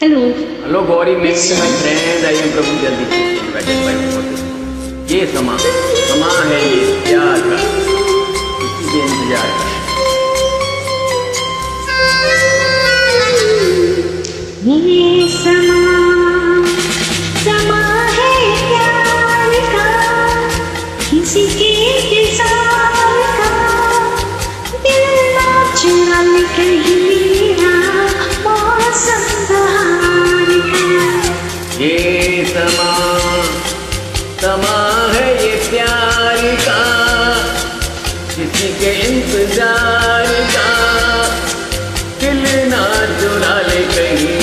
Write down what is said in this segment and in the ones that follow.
Hello. Hello Gauri, meet my friend. I am Prabhu Jaldi, invited by Mother. ये समा समा है ये प्यार का इसी इंतज़ार का ये समा समा है प्यार का किसी के इंतज़ार का दिल नाचना कहीं ये इंतज़ार का दिल ना चुरा ले कहीं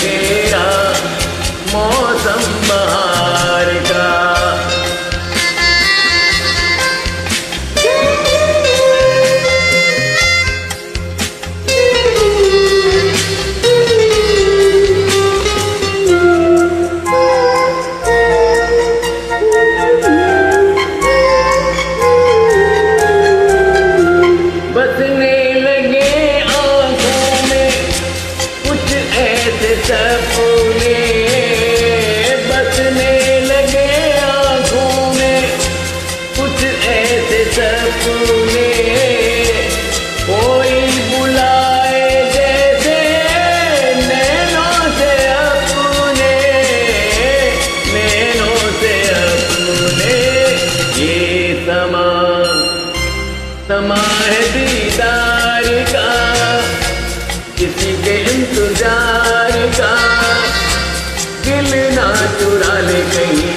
समा है दीदार का किसी के इंतज़ार का दिल ना चुरा ले कहीं